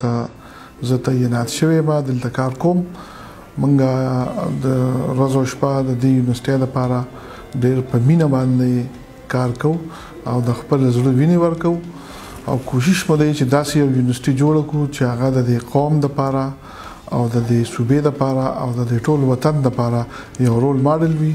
ته زه تعینات شوی یم دلته کار کوم مونږ د ورځ او شپه د دې یونیورسيټي لپاره ډیر په مینه باندې کار کو او د خپل زړه ویني ورکو او کوشش مو دی چې داسې یو یونیورسيټي جوړ کړو چې هغه د دې قوم د لپاره او د دې صوبې د لپاره او د دې ټول وطن د لپاره یو رول ماډل وي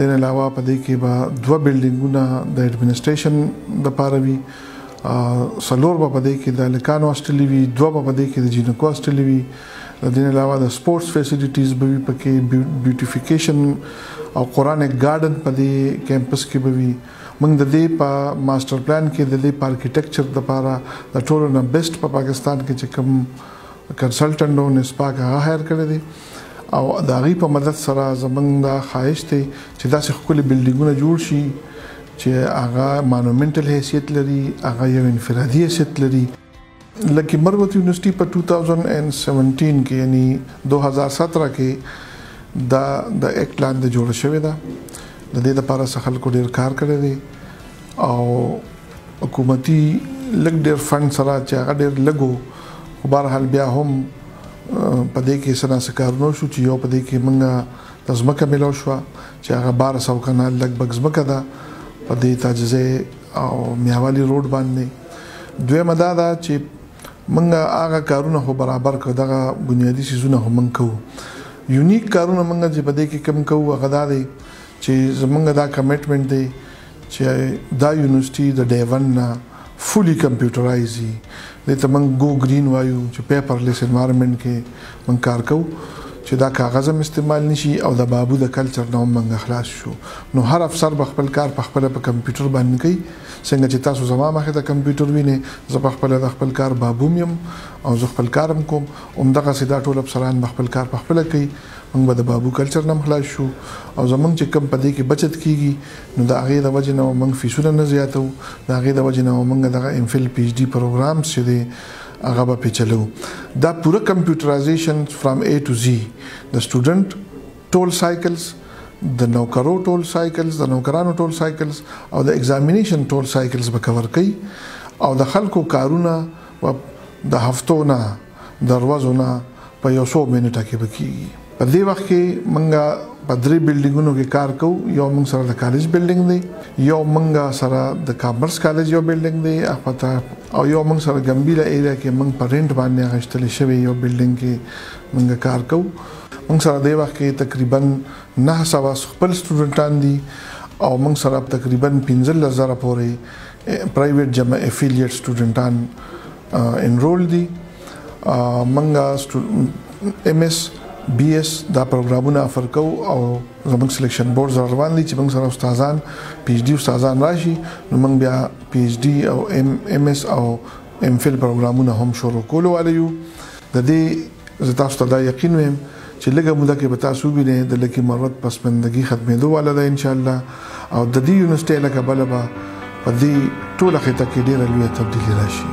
دین علاوه په دې کې به دوه بلډینګونه د اډمنسټریشن د پاره وي سلور به پدې کې د لکانو هاستلې وي دوه به پدې کې د جینکو هاستلې وي د دین علاوه د سپورتس فیسیلیټیز به وي پکې بیوټیفیکیشن او قران ګارډن پدې کیمپس کې به وي موږ د دې په ماستر پلان کې د دې په آرکیټیکچر د پاره د ټولو نه بیسټ په پاکستان کې چې کوم کنسلټنټ او نسپاک هغه هایر کړی دی او د هغوی په مدد سره زمونږ دا خواهش دی چې داسې ښکلي بلډینګونه جوړ شي چې هغه مانومنټل حیثیت لري هغه یو انفرادي حیثیت لري لکه مروت یونیورسيټي په 2017 کې یعنی 2017 کې دا د اکټ لاندې جوړ شوې ده د دې لپاره څخه خلکو ډیر کار کړی دی او حکومتي لګ ډیر فند سره چې هغه ډیر لګو خو بهر حال بیا هم په دې کې سنا سکارنو شو چې یو په دې کې موږ د زمکه ملو شو چې هغه 1200 کانال لګ بګ زمکه ده په دې تاجزه او میاوالی روډ باندې دوی مدا دا چې موږ هغه کارونه خو برابر کړ دغه بنیادی سيزونه هم موږ کوو یونیک کارونه موږ چې په دې کې کم کوو هغه دا دی چې زمونږ دا کمټمنټ دی چې دا یونیورسيټي د ډی ون نه فولي کمپیوټرایز دي دې ته موږ ګو ګرین وایو چې پیپرلیس انوایرنمنت کې موږ کار کوو چې دا کاغذ هم استعمال نشي او د بابو د کلچر نه هم موږ خلاص شو نو هر افسر به خپل کار په خپل په کمپیوټر باندې کوي څنګه چې تاسو زما مخې ته کمپیوټر وینئ زه په خپل د خپل کار بابوم یم او زه خپل کار هم کوم همدغه سي دا ټول افسران به خپل کار په خپل کوي موږ به د بابو کلچر نه خلاص شو او زمونږ چې کم پدې کې بچت کیږي نو د هغې د وجې نه به موږ فیسونه نه زیاتو د هغې د وجې نه به موږ دغه ایم فل پی ایچ ډي پروګرامز چې دی هغه به پې چلو دا پوره کمپیوټرایزیشن فرام ای ټو زی د سټوډنټ ټول سایکلز د نوکرو ټول سایکلز د نوکرانو ټول سایکلز او د ایگزامینیشن ټول سایکلز به کور کوي او د خلکو کارونه د هفتو نه دروازو نه په یو څو منټه کې به کیږي په دې وخت کې موږ په درې بلډینګونو کې کار کوو یو موږ سره د کالج بلډینګ دی یو موږ سره د کامرس کالج یو بلډینګ دی اخپتا او یو موږ سره ګمبیله ایریا کې موږ په رینټ باندې غشتل شوی یو بلډینګ کې موږ کار کوو موږ سره د وخت کې تقریبا 900 خپل سټوډنټان دي او موږ سره تقریبا 15000 پورې پرایویټ جمع افیلیټ سټوډنټان انرول دي منګه ایم ایس بي ایس دا پروګرامونه افر کو او زموږ سلیکشن بورډ زر روان دي چې موږ سره استادان پی ایچ ډي استادان راشي نو موږ بیا پی ایچ ډي او ایم ایم ایس او ایم فل پروګرامونه هم شروع کولو والي یو د دې زه تاسو ته دا یقین ویم چې لږه موده کې به تاسو وینئ د لکي مروت پسمندګي ختمېدو واله ده ان شاء الله او د دې یونیورسټۍ له کبله به په دې ټوله خطه کې ډېره لویه تبدیلي راشي